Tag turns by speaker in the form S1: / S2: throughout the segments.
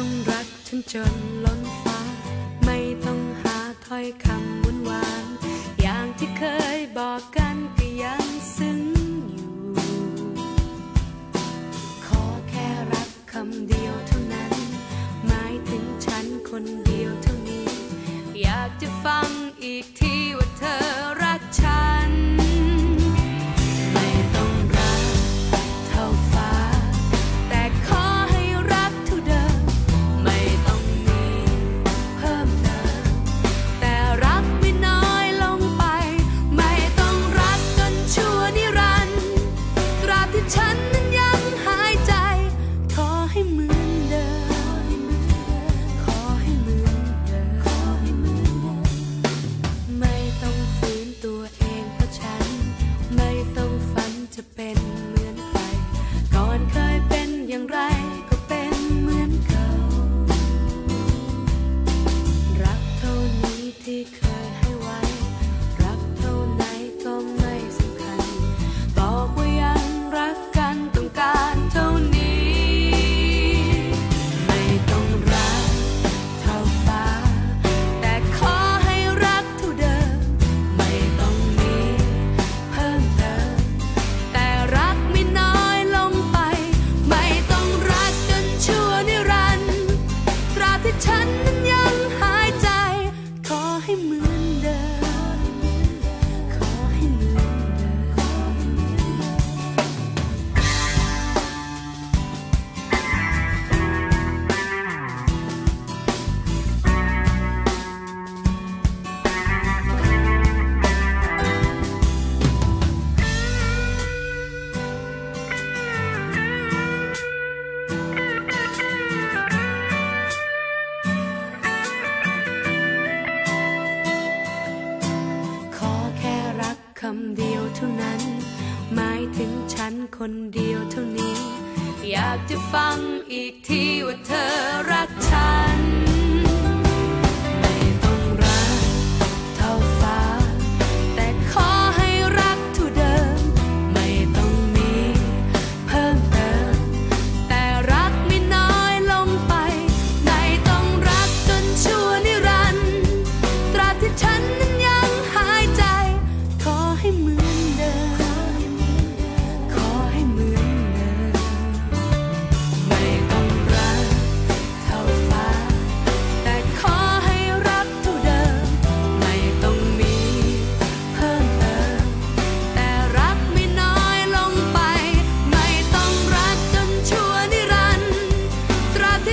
S1: ต้องรักฉันจนล้นฟ้า ไม่ต้องหาถ้อยคำหวานหวานอย่างที่เคยบอกกันก็ยังซึ้งอยู่ ขอแค่รักคำเดียวเท่านั้น หมายถึงฉันคนเดียวเท่านี้ อยากจะฟังอีกทีว่าเธอ ที่เคยให้ไว้ รักเท่าไหนก็ไม่สำคัญ บอกว่ายังรักกันต้องการเท่านี้ ไม่ต้องรักเท่าฟ้า แต่ขอให้รักเท่าเดิม ไม่ต้องมีเพิ่มเติม แต่รักไม่น้อยลงไป ไม่ต้องรักกันชั่วนิรันดร์ตราบที่ฉันนั้นำเดียวเท่านั้น หมายถึงฉันคนเดียวเท่านี้ อยากจะฟังอีกทีว่าเธอรักฉัน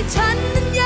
S1: 찾는 야